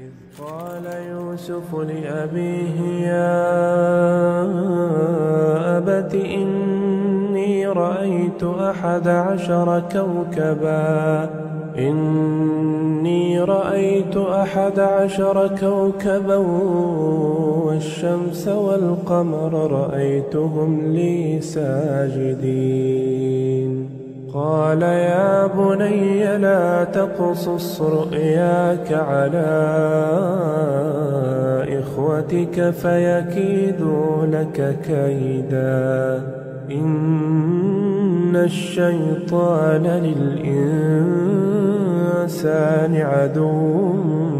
إذ قال يوسف لأبيه يا أبت إني رأيت أحد عشر كوكبا إني رأيت أحد عشر كوكبا والشمس والقمر رأيتهم لي ساجدين. قال يا بني لا تقصص رؤياك على إخوتك فيكيدوا لك كيدا. إن الشيطان للإنسان عدو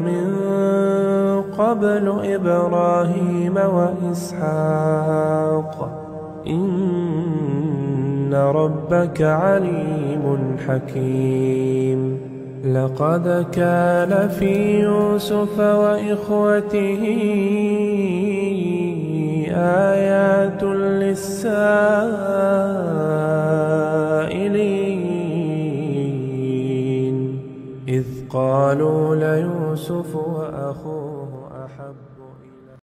من قبل إبراهيم وإسحاق. إن ربك عليم حكيم. لقد كان في يوسف وإخوته آيات للسائلين قالوا ليوسف وأخوه أحب